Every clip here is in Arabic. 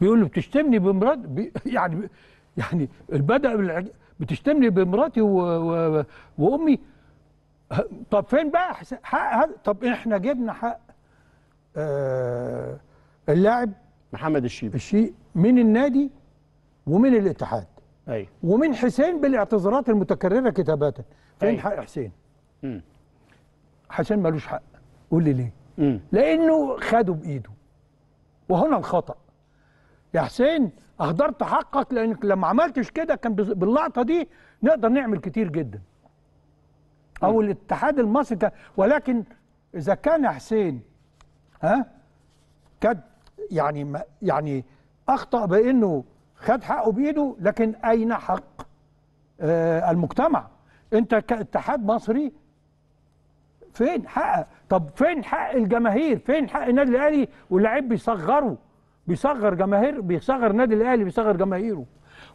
بيقول له بتشتمني بمرات بي يعني يعني البدء بالعج- بتشتمني بمراتي و... و... وأمي. طب فين بقى حق هذا طب إحنا جبنا حق آه اللاعب محمد الشيبي الشيء من النادي ومن الاتحاد. أيوه ومن حسين بالاعتذارات المتكررة كتابات فين أيوة. حق حسين. حسين ملوش حق. قول لي ليه؟ مم. لأنه خده بإيده. وهنا الخطأ. يا حسين أهدرت حقك لأنك لما عملتش كده كان باللقطة دي نقدر نعمل كتير جدا. أو الاتحاد المصري كان ولكن إذا كان يا حسين ها كان يعني ما يعني أخطأ بإنه خد حقه بإيده لكن أين حق آه المجتمع؟ أنت كاتحاد مصري فين حق طب فين حق الجماهير؟ فين حق النادي الأهلي واللعيب بيصغره؟ بيصغر جماهير بيصغر النادي الأهلي بيصغر جماهيره.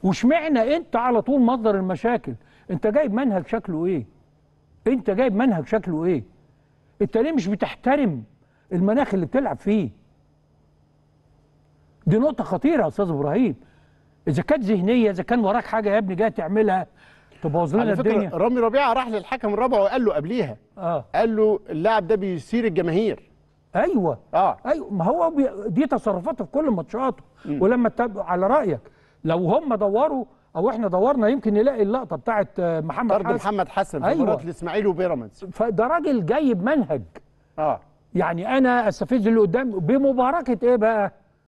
واشمعنى أنت على طول مصدر المشاكل؟ أنت جايب منهج شكله إيه؟ أنت جايب منهج شكله إيه؟ أنت ليه مش بتحترم المناخ اللي بتلعب فيه؟ دي نقطة خطيرة يا أستاذ إبراهيم. إذا كانت ذهنية إذا كان وراك حاجة يا ابني جاي تعملها تبوظ لنا الدنيا. رامي ربيعة راح للحكم الرابع وقال له قبليها. آه. قال له اللاعب ده بيثير الجماهير. أيوه. آه. أيوه. ما هو بي... دي تصرفاته في كل ماتشاته. ولما تتابع على رأيك لو هم دوروا أو إحنا دورنا يمكن نلاقي اللقطة بتاعت آه، محمد طرد حسن. محمد حسن في أيوة. مباراة الإسماعيلي وبيراميدز. فده راجل جايب منهج. آه. يعني أنا أستفز اللي قدام بمباركه إيه بقى؟